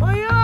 哎呀